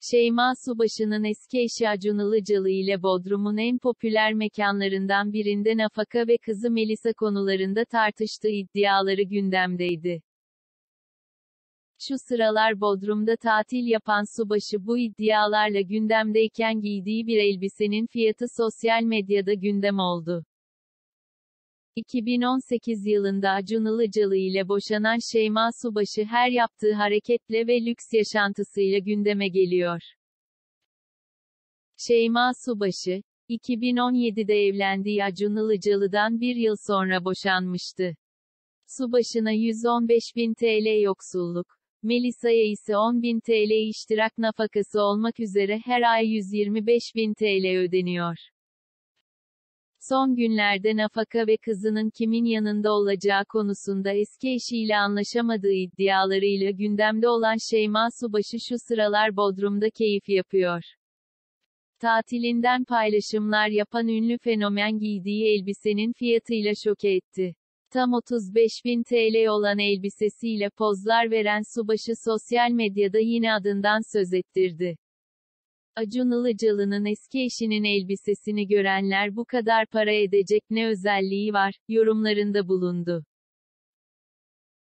Şeyma Subaşı'nın eski eşi Acun Ilıcalı ile Bodrum'un en popüler mekanlarından birinde nafaka ve kızı Melisa konularında tartıştığı iddiaları gündemdeydi. Şu sıralar Bodrum'da tatil yapan Subaşı bu iddialarla gündemdeyken giydiği bir elbisenin fiyatı sosyal medyada gündem oldu. 2018 yılında Acun Ilıcalı ile boşanan Şeyma Subaşı her yaptığı hareketle ve lüks yaşantısıyla gündeme geliyor. Şeyma Subaşı, 2017'de evlendiği Acun Ilıcalı'dan bir yıl sonra boşanmıştı. Subaşı'na 115 bin TL yoksulluk, Melisa'ya ise 10 bin TL iştirak nafakası olmak üzere her ay 125 bin TL ödeniyor. Son günlerde nafaka ve kızının kimin yanında olacağı konusunda eski eşiyle anlaşamadığı iddialarıyla gündemde olan Şeyma Subaşı şu sıralar Bodrum'da keyif yapıyor. Tatilinden paylaşımlar yapan ünlü fenomen giydiği elbisenin fiyatıyla şoke etti. Tam 35 bin TL olan elbisesiyle pozlar veren Subaşı sosyal medyada yine adından söz ettirdi. Acun Ilıcalı'nın eski eşinin elbisesini görenler bu kadar para edecek ne özelliği var, yorumlarında bulundu.